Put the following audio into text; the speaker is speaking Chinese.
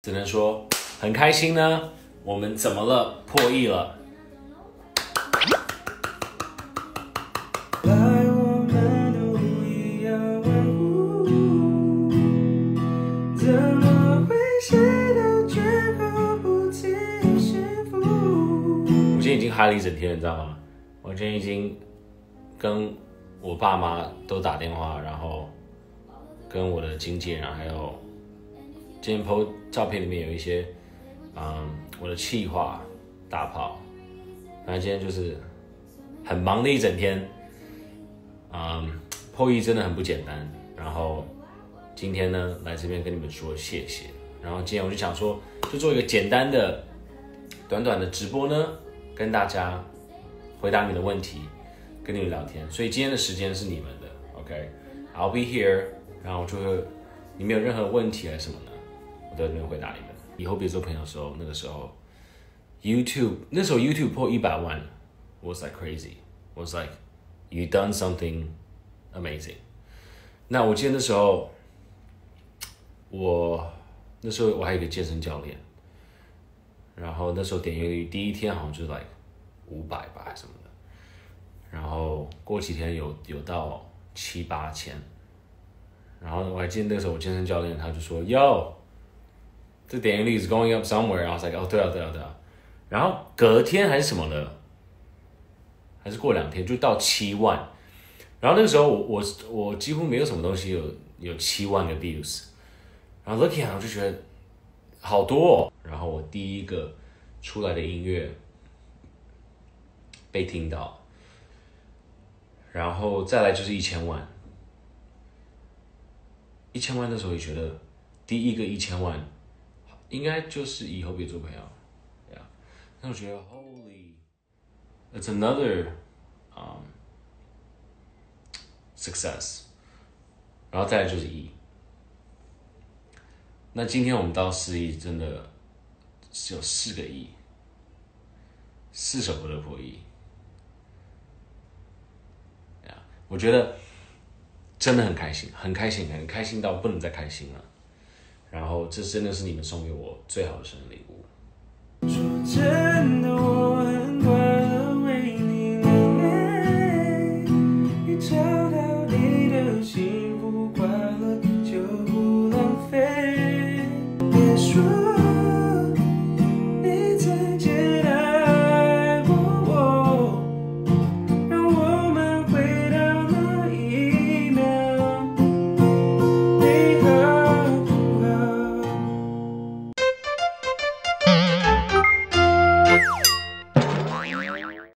只能说很开心呢。我们怎么了？破亿了。来，我们都一样，怎么会谁都绝口不提幸福？我今天已经嗨了一整天，你知道吗？我今天已经跟我爸妈都打电话，然后跟我的经纪人，还有今天 PO 照片里面有一些，嗯，我的气话大炮。反正今天就是很忙的一整天，嗯，PO 一真的很不简单。然后今天呢，来这边跟你们说谢谢。然后今天我就想说，就做一个简单的、短短的直播呢，跟大家回答你的问题，跟你们聊天。所以今天的时间是你们的，OK？I'll、be here，然后就会你们有任何问题还是什么呢，都在这边回答你们。以后别做朋友的时候，那个时候 YouTube 那时候 YouTube 破一百万，was like crazy，was like you done something amazing。那我记得那时候，我那时候我还有个健身教练，然后那时候点阅率第一天好像就是 like 五百吧什么的，然后过几天有有到七八千，然后我还记得那时候我健身教练他就说 Yo，这点阅率 is going up somewhere，然后 I was like 哦对啊对啊对啊，然后隔天还是什么的，还是过两天就到七万，然后那个时候我我我几乎没有什么东西有有七万个 views，然后 Lucky 我就觉得好多、哦，然后我第一个出来的音乐被听到，然后再来就是一千万，一千万的时候也觉得第一个一千万应该就是以后别做朋友，呀，那我觉得 Holy，it's another um success，然后再来就是一。那今天我们到四亿，真的是有四个亿，四首歌都破亿。呀，我觉得真的很开心，很开心，很开心到不能再开心了。然后这真的是你们送给我最好的生日礼物。